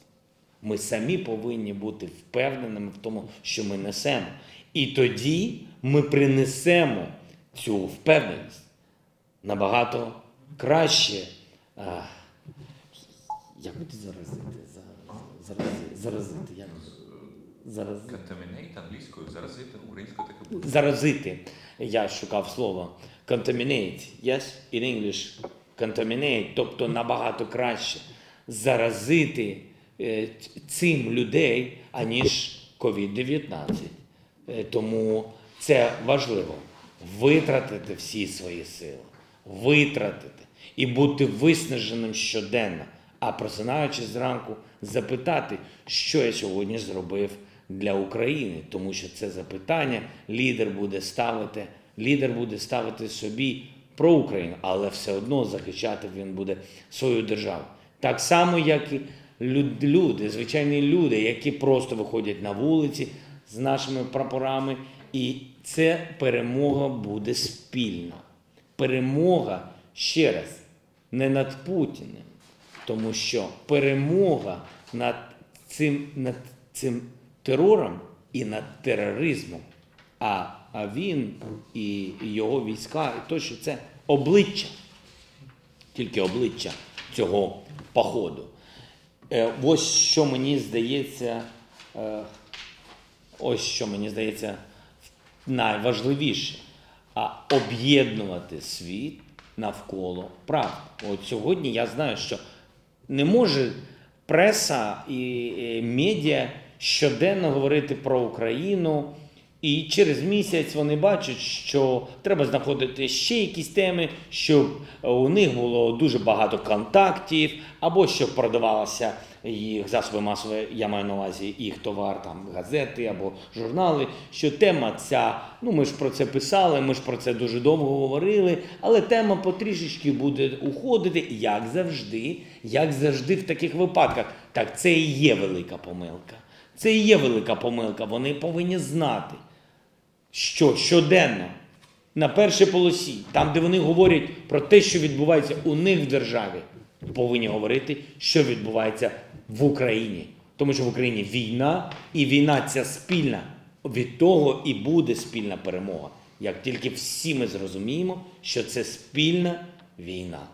Ми самі повинні бути впевненими в тому, що ми несемо. І тоді ми принесемо цю впевненість набагато краще. Як буде заразити? За- Заразити, заразити, як? Заразити. Contaminate англійською, заразити українською таке буде. Заразити. Я шукав слово contaminate. Yes, in English. Contaminate, тобто набагато краще заразити е, цим людей, аніж COVID-19. Е, Тому це важливо витратити всі свої сили, витратити і бути виснаженим щоденно, а просинаючись зранку, запитати, що я сьогодні зробив для України, тому що це запитання лідер буде ставити, лідер буде ставити собі про Україну, але все одно захищати він буде свою державу. Так само, як і люди, звичайні люди, які просто виходять на вулиці з нашими прапорами, і це перемога буде спільна. Перемога ще раз не над Путіним, тому що перемога над цим, над цим терором і над тероризмом. А, а він і його війська, і то, що це обличчя, тільки обличчя цього походу. Е, ось що мені здається, е, ось що мені здається найважливіше, а об'єднувати світ навколо правди. От сьогодні я знаю, що не може преса і медіа щоденно говорити про Україну. І через місяць вони бачать, що треба знаходити ще якісь теми, щоб у них було дуже багато контактів, або щоб продавалося їх засоби масової, я маю на увазі їх товар, там газети або журнали. Що тема ця, ну ми ж про це писали, ми ж про це дуже довго говорили, але тема потрішечки буде уходити, як завжди, як завжди в таких випадках. Так це і є велика помилка. Це і є велика помилка. Вони повинні знати, що щоденно на першій полосі, там, де вони говорять про те, що відбувається у них в державі, повинні говорити, що відбувається в Україні. Тому що в Україні війна, і війна ця спільна. Від того і буде спільна перемога. Як тільки всі ми зрозуміємо, що це спільна війна.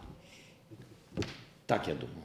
Так я думаю.